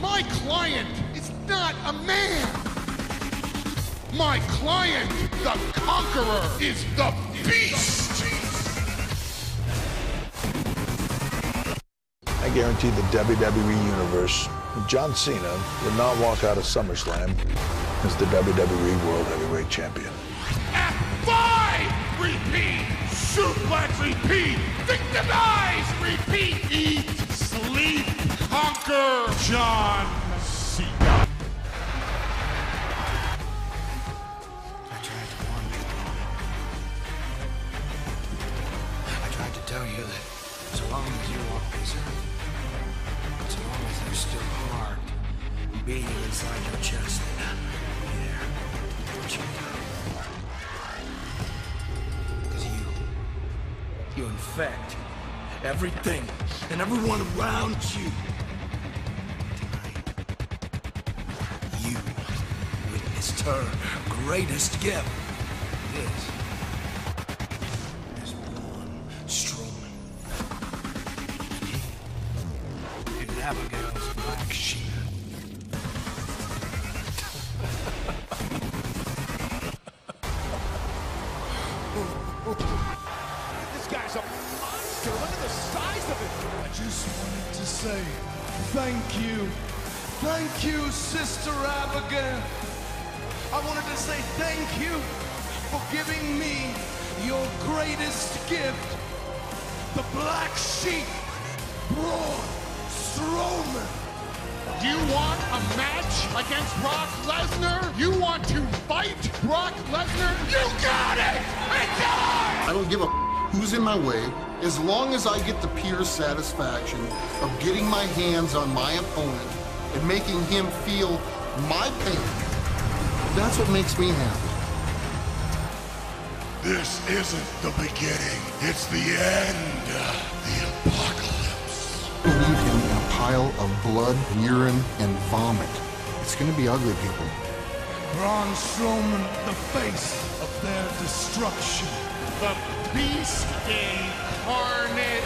My client is not a man. My client, the conqueror, is the beast. I guarantee the WWE Universe, John Cena would not walk out of SummerSlam as the WWE World Heavyweight Champion. F5! Repeat! Suplex, repeat! Victimize, repeat! John Cena. I tried to warn you. I tried to tell you that so long as you walk this earth, long as there's still heart beating inside your chest, be there put you. Because you, you infect everything and everyone around you. Her greatest gift. This is Braun Strowman. He is Abigail's black sheep. This guy's a monster. Look at the size of it. I just wanted to say thank you. Thank you, Sister Abigail. I wanted to say thank you for giving me your greatest gift, the black sheep, Braun Strowman. You want a match against Brock Lesnar? You want to fight Brock Lesnar? You got it! It's on! I don't give a who's in my way as long as I get the pure satisfaction of getting my hands on my opponent and making him feel my pain. That's what makes me happy. This isn't the beginning. It's the end. The apocalypse. Leave him in a pile of blood, urine, and vomit. It's gonna be ugly, people. Braun Strowman, the face of their destruction. The beast incarnate!